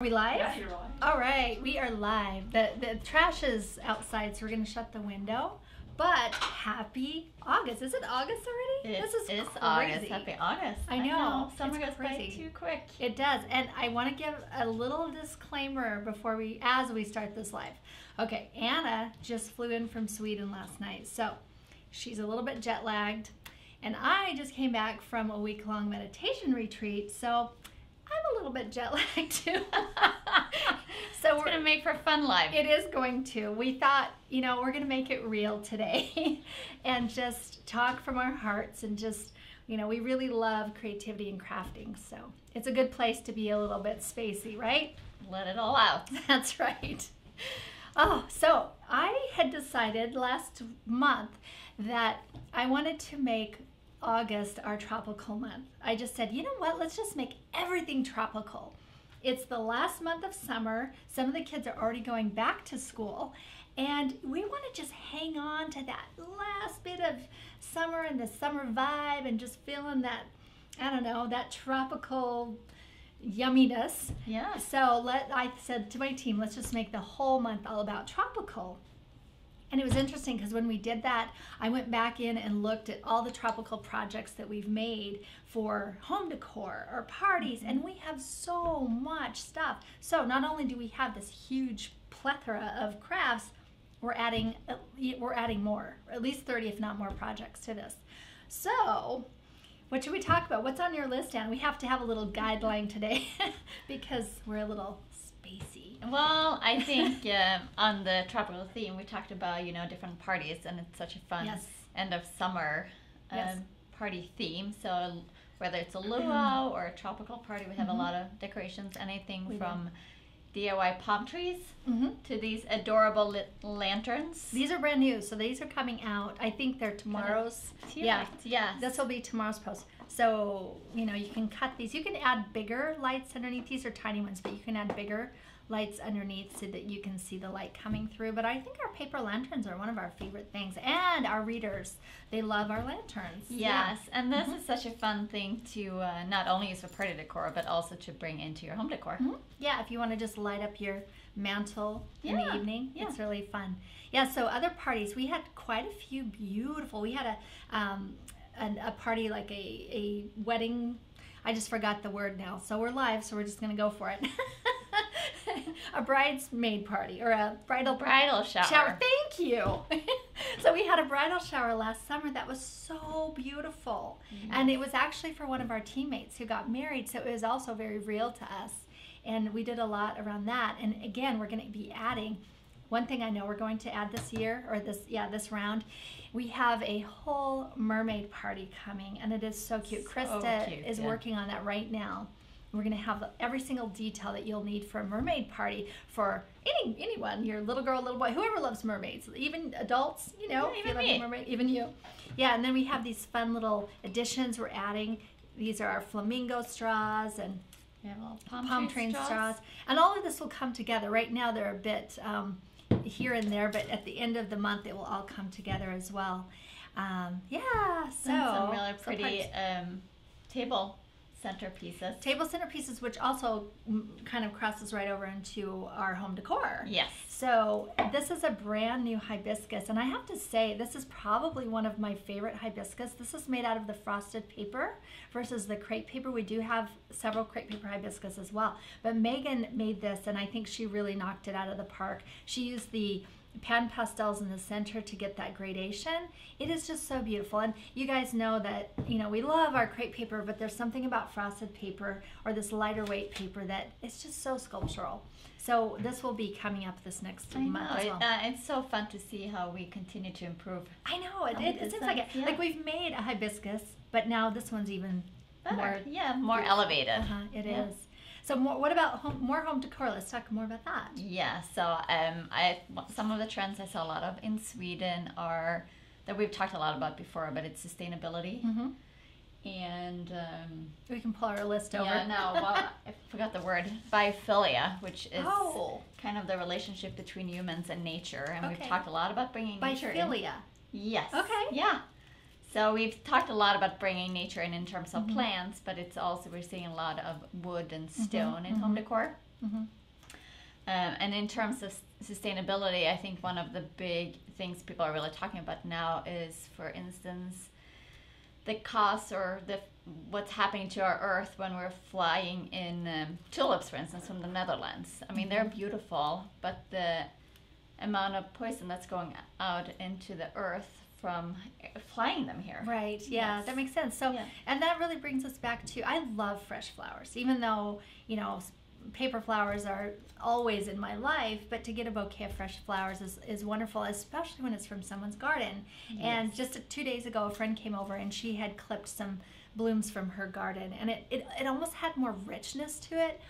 Are we live? Yeah, you're live. All right, we are live. The the trash is outside, so we're gonna shut the window. But happy August! Is it August already? It this is is crazy. August. Happy August. I know. Summer It's goes by too quick. It does, and I want to give a little disclaimer before we, as we start this live. Okay, Anna just flew in from Sweden last night, so she's a little bit jet lagged, and I just came back from a week long meditation retreat, so little bit jet lagged too. so It's we're gonna make for fun live. it is going to. We thought, you know, we're going to make it real today and just talk from our hearts and just, you know, we really love creativity and crafting. So it's a good place to be a little bit spacey, right? Let it all out. That's right. Oh, so I had decided last month that I wanted to make August our tropical month. I just said, you know what? Let's just make everything tropical. It's the last month of summer. Some of the kids are already going back to school. And we want to just hang on to that last bit of summer and the summer vibe and just feeling that, I don't know, that tropical yumminess. Yeah. So let I said to my team, let's just make the whole month all about tropical. And it was interesting because when we did that, I went back in and looked at all the tropical projects that we've made for home decor or parties, and we have so much stuff. So not only do we have this huge plethora of crafts, we're adding uh, we're adding more, at least 30 if not more projects to this. So, what should we talk about? What's on your list, Anne? We have to have a little guideline today because we're a little spacey. Well, I think um, on the tropical theme, we talked about you know different parties, and it's such a fun Yes. end of summer um, Yes. party theme. So whether it's a luau or a tropical party, we have Mhm. a lot of decorations. Anything We do. from DIY palm trees Mm-hmm. to these adorable lit lanterns. These are brand new, so these are coming out. I think they're tomorrow's. Yeah, Yes. this will be tomorrow's post. So you know you can cut these. You can add bigger lights underneath. These are tiny ones, but you can add bigger lights underneath so that you can see the light coming through. But I think our paper lanterns are one of our favorite things, and our readers they love our lanterns. Yeah. Yes, and this Mhm. is such a fun thing to uh, not only use for party decor, but also to bring into your home decor. Mhm. Yeah, if you want to just light up your mantle in the evening, yeah. it's really fun. Yeah, so other parties, we had quite a few beautiful. We had a um, an, a party like a, a wedding. I just forgot the word now. So we're live, so we're just gonna go for it. a bridesmaid party or a bridal Bridal shower. shower. Thank you. so we had a bridal shower last summer that was so beautiful. Mm-hmm. And it was actually for one of our teammates who got married, so it was also very real to us. And we did a lot around that. And again, we're going to be adding one thing I know we're going to add this year or this yeah, this round. We have a whole mermaid party coming and it is so cute. So Krista cute, is yeah. working on that right now. We're going to have every single detail that you'll need for a mermaid party for any anyone, your little girl, little boy, whoever loves mermaids, even adults, you know, Yeah, even love me. mermaid, even you. Yeah, and then we have these fun little additions we're adding. These are our flamingo straws and palm, palm train straws. And all of this will come together. Right now they're a bit um, here and there, but at the end of the month it will all come together as well. Um, yeah, so and some really pretty parties. um, table centerpieces. table centerpieces, which also kind of crosses right over into our home decor. Yes. So this is a brand new hibiscus, and I have to say this is probably one of my favorite hibiscus. This is made out of the frosted paper versus the crepe paper. We do have several crepe paper hibiscus as well, but Megan made this, and I think she really knocked it out of the park. She used the pan pastels in the center to get that gradation. It is just so beautiful. And you guys know that, you know, we love our crepe paper, but there's something about frosted paper or this lighter weight paper that it's just so sculptural. So this will be coming up this next I know. month as It, well. uh, it's so fun to see how we continue to improve. I know it. Oh, It, it seems like it. yeah. Like we've made a hibiscus, but now this one's even Better. more. yeah, more elevated. Uh-huh, it is. So more, what about home, more home decor? Let's talk more about that. Yeah, so um, I some of the trends I saw a lot of in Sweden are that we've talked a lot about before, but it's sustainability hmm and um, We can pull our list over. yeah, no, well, I forgot the word biophilia, which is oh, kind of the relationship between humans and nature, and we've talked a lot about bringing biophilia. Yes. Okay. Yeah. So we've talked a lot about bringing nature in in terms of Mhm. plants, but it's also we're seeing a lot of wood and Mhm, stone in home mhm. decor. Mm-hmm. Um, and in terms of sustainability, I think one of the big things people are really talking about now is, for instance, the cost or the what's happening to our earth when we're flying in um, tulips, for instance, from the Netherlands. I mean, they're mm-hmm. beautiful, but the amount of poison that's going out into the earth from flying them here. Right. Yeah, yes. that makes sense. So, yeah. and that really brings us back to I love fresh flowers, even though you know paper flowers are always in my life, but to get a bouquet of fresh flowers is, is wonderful, especially when it's from someone's garden. Yes. And just two days ago, a friend came over and she had clipped some blooms from her garden, and it, it, it almost had more richness to it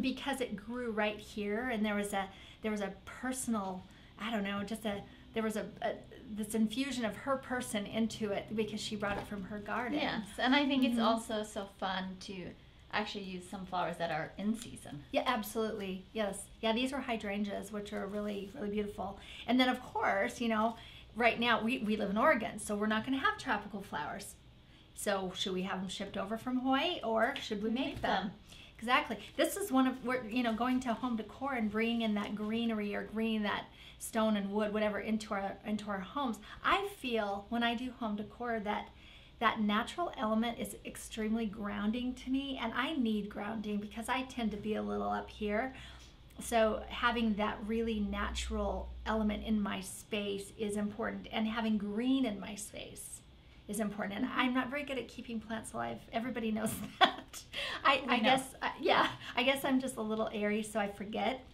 because it grew right here, and there was a there was a personal, I don't know, just a there was a, a this infusion of her person into it because she brought it from her garden. Yes, and I think mm-hmm. it's also so fun to actually use some flowers that are in season. Yeah, absolutely. Yes. Yeah, these are hydrangeas, which are really, really beautiful. And then, of course, you know, right now we, we live in Oregon, so we're not going to have tropical flowers. So, should we have them shipped over from Hawaii or should we make, make them? them? Exactly. This is one of we're you know going to home decor and bringing in that greenery or green that stone and wood whatever into our into our homes. I feel when I do home decor that that natural element is extremely grounding to me and I need grounding because I tend to be a little up here. So having that really natural element in my space is important and having green in my space is important. And I'm not very good at keeping plants alive. Everybody knows that. I, I guess, uh, yeah, I guess I'm just a little airy, so I forget.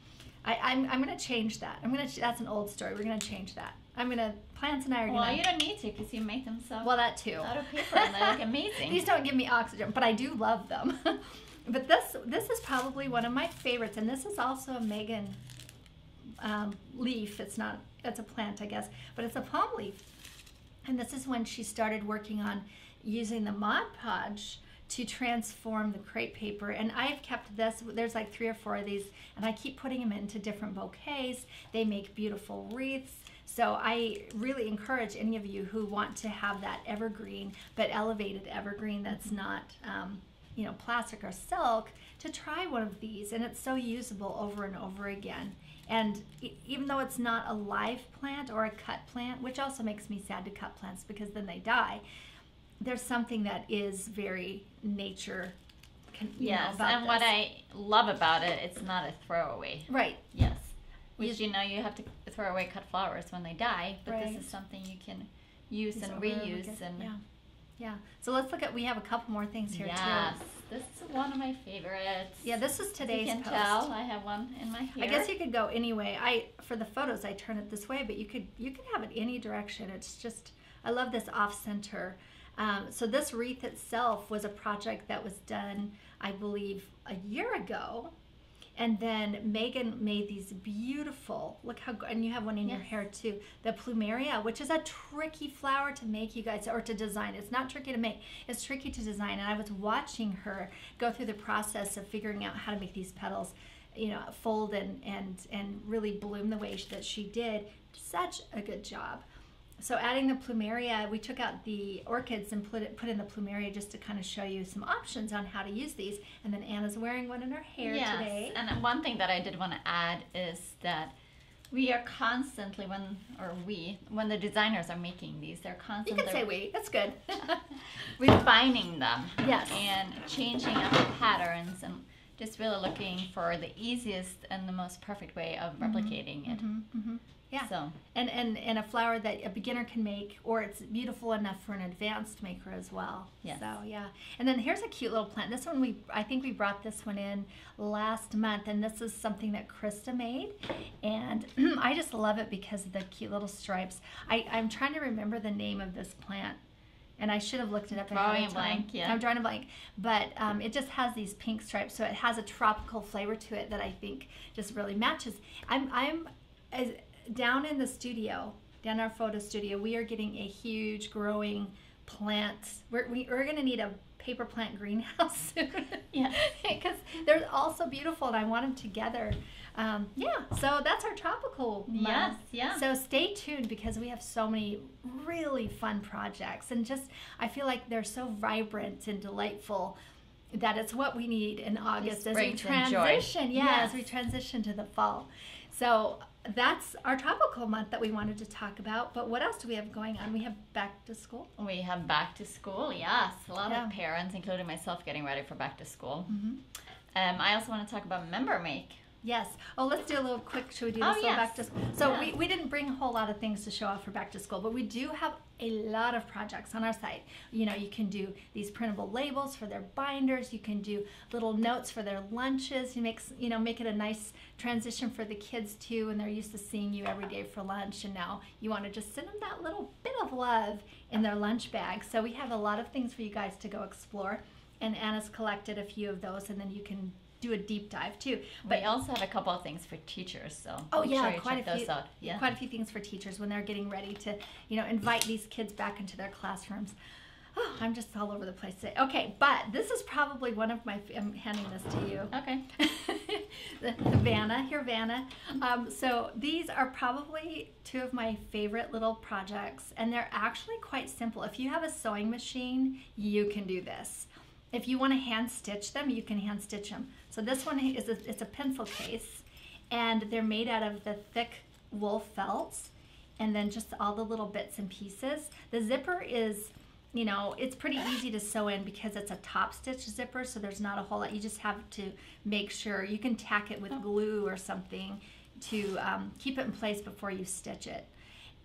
I, I'm, I'm going to change that. I'm going to, that's an old story. We're going to change that. I'm gonna plants and I are well, gonna. Well, you don't need to because you make them so. Well, that too. Out of paper and they look amazing. These don't give me oxygen, but I do love them. but this this is probably one of my favorites, and this is also a Megan um, leaf. It's not. It's a plant, I guess, but it's a palm leaf. And this is when she started working on using the Mod Podge to transform the crepe paper. And I've kept this, there's like three or four of these, and I keep putting them into different bouquets. They make beautiful wreaths. So I really encourage any of you who want to have that evergreen, but elevated evergreen that's not, um, you know, plastic or silk, to try one of these. And it's so usable over and over again. And even though it's not a live plant or a cut plant, which also makes me sad to cut plants because then they die, there's something that is very nature. yes, and this. what I love about it, it's not a throwaway. Right. Yes. Which you, you know you have to throw away cut flowers when they die, but right. this is something you can use and reuse and yeah. Yeah. So let's look at we have a couple more things here yes. too. Yes. This is one of my favorites. Yeah, this is today's you can post. tell I have one in my hair. I guess you could go anyway. I for the photos I turn it this way, but you could you could have it any direction. It's just I love this off center. Um, so this wreath itself was a project that was done, I believe, a year ago and then Megan made these beautiful, look how, and you have one in yes. your hair too, the plumeria, which is a tricky flower to make, you guys, or to design. It's not tricky to make, it's tricky to design. And I was watching her go through the process of figuring out how to make these petals, you know, fold and, and, and really bloom the way that she did. Such a good job. So adding the plumeria, we took out the orchids and put it put in the plumeria just to kind of show you some options on how to use these. And then Anna's wearing one in her hair yes. today. And one thing that I did want to add is that we are constantly when or we when the designers are making these, they're constantly You can say we. That's good. refining them. Yes. And changing up the patterns and just really looking for the easiest and the most perfect way of mm-hmm. replicating mm-hmm. it. Mm-hmm. Mm-hmm. Yeah. So and and and a flower that a beginner can make, or it's beautiful enough for an advanced maker as well. Yeah. So yeah. And then here's a cute little plant. This one we I think we brought this one in last month, and this is something that Krista made, and I just love it because of the cute little stripes. I I'm trying to remember the name of this plant and I should have looked it up drawing blank, yeah. I'm drawing a blank, but um, it just has these pink stripes, so it has a tropical flavor to it that I think just really matches. I'm I'm as down in the studio, down our photo studio, we are getting a huge growing plant. We're, we, are going to need a paper plant greenhouse soon. yeah. Because they're all so beautiful and I want them together. Um, yeah, so that's our tropical month. Yes, yeah. So stay tuned because we have so many really fun projects and just I feel like they're so vibrant and delightful that it's what we need in August as we brings in joy. transition. Yeah, Yes. as we transition to the fall. So that's our tropical month that we wanted to talk about. But what else do we have going on? We have back to school. We have back to school, yes. A lot Yeah. of parents, including myself, getting ready for back to school. Mm-hmm. Um, I also want to talk about Member Make. Yes. Oh, let's do a little quick. Should we do this Oh, yes. back to school? So Yeah. we, we didn't bring a whole lot of things to show off for back to school, but we do have a lot of projects on our site. You know, you can do these printable labels for their binders. You can do little notes for their lunches. You make you know make it a nice transition for the kids too, and they're used to seeing you every day for lunch, and now you want to just send them that little bit of love in their lunch bag. So we have a lot of things for you guys to go explore, and Anna's collected a few of those, and then you can do a deep dive too. But we also have a couple of things for teachers, so Oh yeah, sure quite a few. Yeah. Quite a few things for teachers when they're getting ready to, you know, invite these kids back into their classrooms. Oh, I'm just all over the place today. Okay, but this is probably one of my. I'm handing this to you. Okay. the, the Vanna here, Vanna. Um, so these are probably two of my favorite little projects, and they're actually quite simple. If you have a sewing machine, you can do this. If you want to hand stitch them, you can hand stitch them. So this one is a, it's a pencil case, and they're made out of the thick wool felts, and then just all the little bits and pieces. The zipper is you know, it's pretty easy to sew in because it's a top stitch zipper, so there's not a whole lot. You just have to make sure you can tack it with glue or something to um, keep it in place before you stitch it.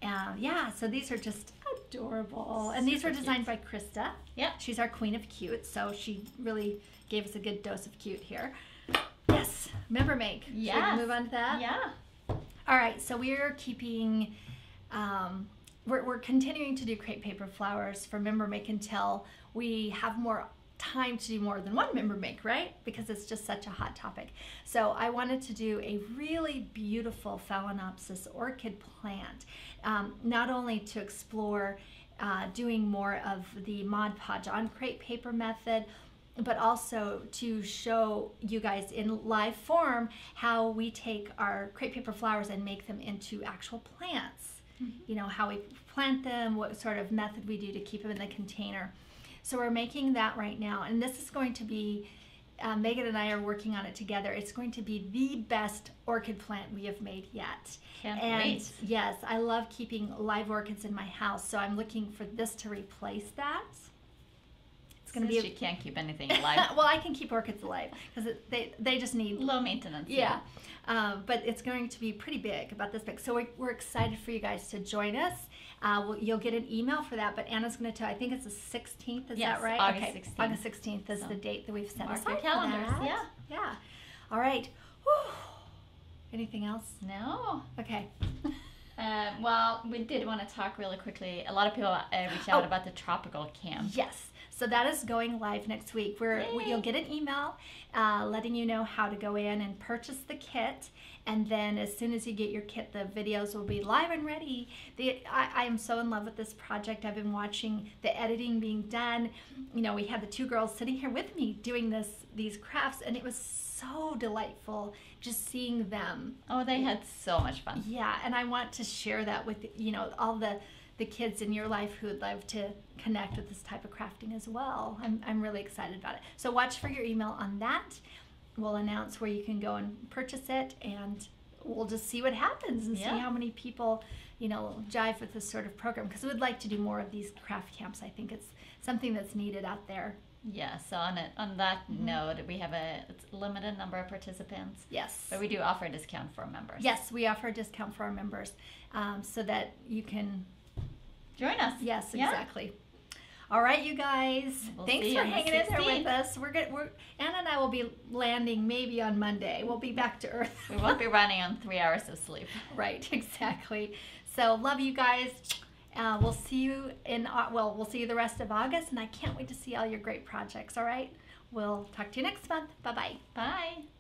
Um, yeah, so these are just adorable. And these were designed by Krista. Yep. She's our queen of cute, so she really gave us a good dose of cute here. Yes, member make. Should we Yes. move on to that? Yeah. All right, so we're keeping, um, we're, we're continuing to do crepe paper flowers for member make until we have more time to do more than one member make, right? Because it's just such a hot topic. So I wanted to do a really beautiful Phalaenopsis orchid plant, um, not only to explore uh, doing more of the Mod Podge on crepe paper method, but also to show you guys in live form how we take our crepe paper flowers and make them into actual plants. You know, how we plant them, what sort of method we do to keep them in the container. So we're making that right now, and this is going to be. Uh, Megan and I are working on it together. It's going to be the best orchid plant we have made yet. Can't and wait. yes, I love keeping live orchids in my house, so I'm looking for this to replace that. It's going to Since be a you can't keep anything alive. well, I can keep orchids alive because they they just need Low maintenance. yeah. Um, but it's going to be pretty big, about this big. So we're, we're excited for you guys to join us. Uh, well, you'll get an email for that, but Anna's going to tell. I think it's the 16th. Is Yes, that right? August okay. 16th. August 16th is So the date that we've set mark aside your for calendars, that. yeah. Yeah. All right. Whew. Anything else? No. Okay. Uh, well, we did want to talk really quickly. A lot of people uh, reached out Oh. about the tropical camp. Yes. So that is going live next week. Where you'll get an email uh, letting you know how to go in and purchase the kit, and then as soon as you get your kit, the videos will be live and ready. The, I, I am so in love with this project. I've been watching the editing being done. You know, we had the two girls sitting here with me doing this these crafts, and it was so delightful just seeing them Oh, they had so much fun. yeah, and I want to share that with you know all the the kids in your life who would love to connect with this type of crafting as well. I'm I'm really excited about it. So watch for your email on that. We'll announce where you can go and purchase it, and we'll just see what happens and Yeah. see how many people you know jive with this sort of program because we'd like to do more of these craft camps. I think it's something that's needed out there. Yeah. So on it, on that Mm-hmm. note, we have a it's limited number of participants, Yes. but we do offer a discount for members. Yes, we offer a discount for our members um, so that you can Join us. Yes, Yeah. exactly. All right, you guys. We'll Thanks for on the hanging in there with us. We're good. We're Anna and I will be landing maybe on Monday. We'll be back to Earth. We won't be running on three hours of sleep. right, exactly. So love you guys. Uh, we'll see you in well. We'll see you the rest of August, and I can't wait to see all your great projects. All right. We'll talk to you next month. Bye bye. Bye.